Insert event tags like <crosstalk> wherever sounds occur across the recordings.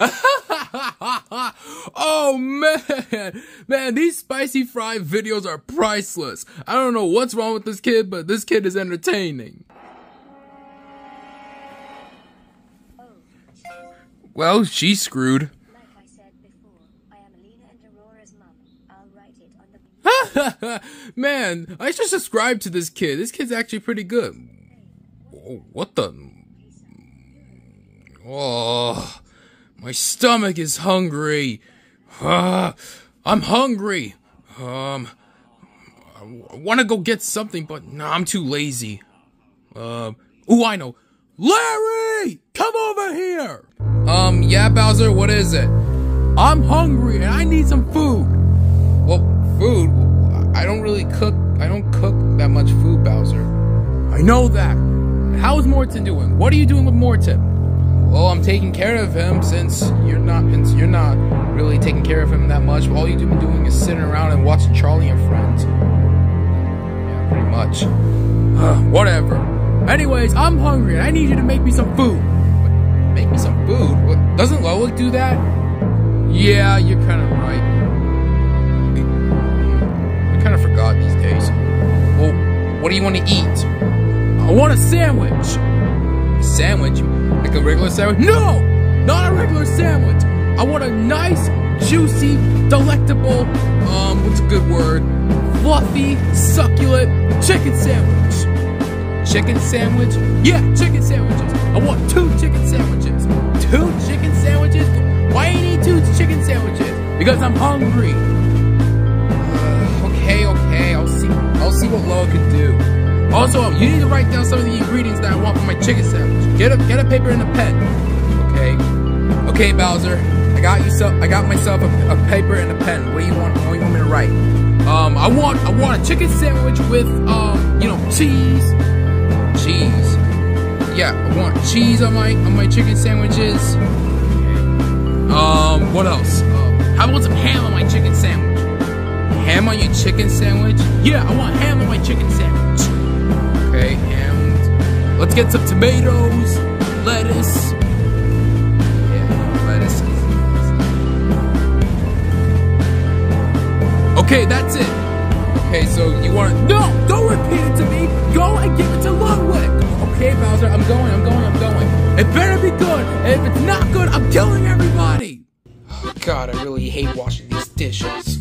<laughs> oh man, man, these spicy fry videos are priceless. I don't know what's wrong with this kid, but this kid is entertaining. Well, she's screwed. Like I said before, I am Alina and Aurora's mum. I'll write it on the. <laughs> Man, I should subscribe to this kid. This kid's actually pretty good. Oh, what the? Oh, my stomach is hungry. Ah, I'm hungry. Um, I want to go get something, but nah, I'm too lazy. Um, oh, I know. Larry, come over here. Um, yeah, Bowser, what is it? I'm hungry and I need some food. Well, food? I don't really cook. I don't cook that much food, Bowser. I know that. How's Morton doing? What are you doing with Morton? Well, I'm taking care of him since you're not. You're not really taking care of him that much. All you've been doing is sitting around and watching Charlie and Friends. Yeah, pretty much. Uh, <sighs> whatever. Anyways, I'm hungry and I need you to make me some food. Make me some food? What? Doesn't Lola do that? Yeah, you're kind of right. I kind of forgot these days. Well, what do you want to eat? I want a sandwich. A sandwich? Like a regular sandwich? No! Not a regular sandwich. I want a nice, juicy, delectable, um, what's a good word? Fluffy, succulent chicken sandwich. Chicken sandwich? Yeah, chicken sandwiches. I want two chicken sandwiches. Two chicken sandwiches? Why do you need two chicken sandwiches? Because I'm hungry. Uh, <sighs> okay, okay. I'll see. I'll see what Lola can do. Also, you need to write down some of the ingredients that I want for my chicken sandwich. Get a get a paper and a pen. Okay. Okay, Bowser. I got you. So I got myself a, a paper and a pen. What do you want? What do you want me to write? Um, I want I want a chicken sandwich with um, you know, cheese. Cheese. Yeah, I want cheese on my on my chicken sandwiches. Um, what else? Um, how about some ham on my chicken sandwich? Ham on your chicken sandwich? Yeah, I want ham on my chicken sandwich. Okay, and let's get some tomatoes, lettuce. Okay, that's it. Okay, so you want? No, don't repeat it to me. Go and give it to Ludwig. Okay, Bowser, I'm going, I'm going, I'm going. It better be good. And if it's not good, I'm killing everybody. Oh, <sighs> God, I really hate washing these dishes.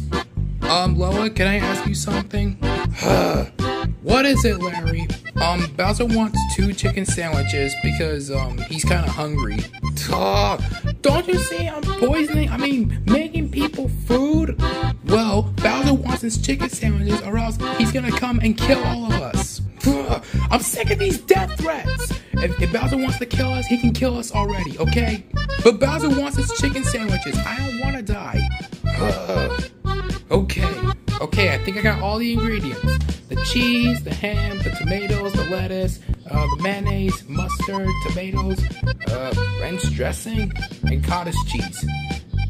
Um, Lola, can I ask you something? <sighs> what is it, Larry? Um, Bowser wants two chicken sandwiches because, um, he's kind of hungry. Ah, don't you see I'm poisoning? I mean, making people food? Well, Bowser wants his chicken sandwiches or else he's gonna come and kill all of us. I'm sick of these death threats. If, if Bowser wants to kill us, he can kill us already, okay? But Bowser wants his chicken sandwiches. I don't want to die. Okay, okay, I think I got all the ingredients. The cheese, the ham, the tomatoes, the lettuce, uh, the mayonnaise, mustard, tomatoes, uh, ranch dressing, and cottage cheese.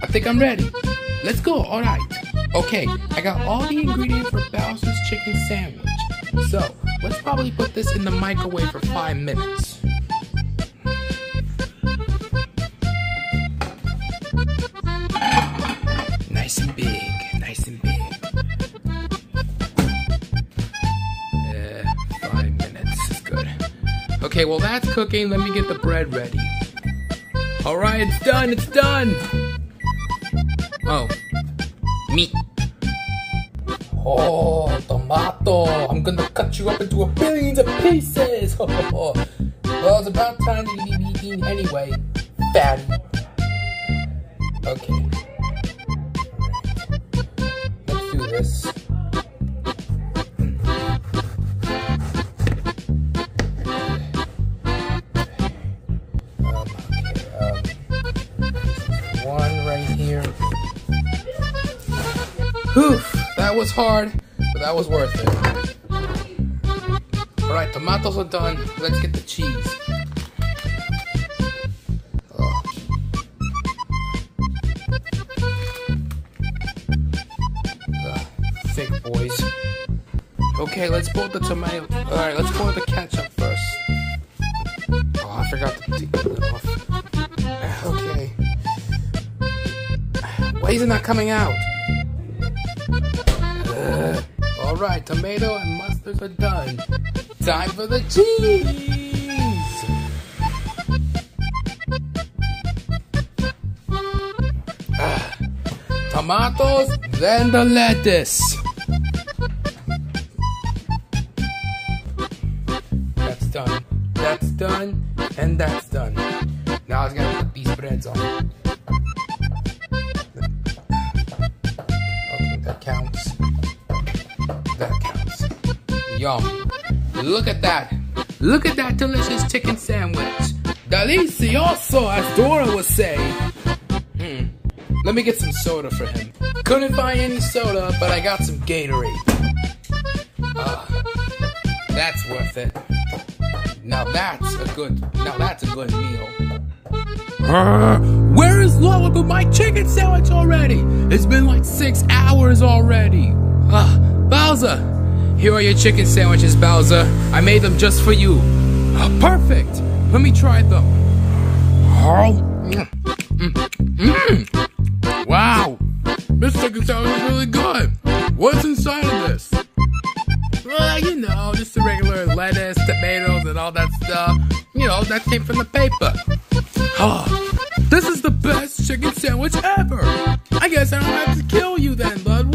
I think I'm ready. Let's go, alright. Okay, I got all the ingredients for Bowser's chicken sandwich. So, let's probably put this in the microwave for five minutes. Nice and big, nice and big. Okay, well that's cooking. Let me get the bread ready. Alright, it's done, it's done! Oh. Meat. Oh, tomato! I'm gonna cut you up into a billions of pieces! <laughs> Oh, well, it's about time to be eating anyway. Fatty. Okay. Here. Whew, that was hard, but that was worth it. Alright, tomatoes are done. Let's get the cheese. Ugh, thick boys. Okay, let's pour the tomato. Alright, let's pour the ketchup first. Oh, I forgot to take lid off. Okay. Why is it not coming out? Uh, all right, tomato and mustard are done. Time for the cheese. Ah, tomatoes, then the lettuce. That's done. That's done. And that's done. Now I am going to put these breads on. Yum. Look at that. Look at that delicious chicken sandwich. Delicioso, as Dora would say. Hmm. Let me get some soda for him. Couldn't find any soda, but I got some Gatorade. Ah, that's worth it. Now that's a good. Now that's a good meal. Uh, where is Lola with my chicken sandwich already? It's been like six hours already. Ah, Bowser, here are your chicken sandwiches, Bowser. I made them just for you. <gasps> Perfect. Let me try them. Oh, mm. Wow, this chicken sandwich is really good. What's inside of this? Well, you know, just the regular lettuce, tomatoes, and all that stuff. You know, that came from the paper. Oh, this is the best chicken sandwich ever. I guess I don't have to kill you then, Ludwig.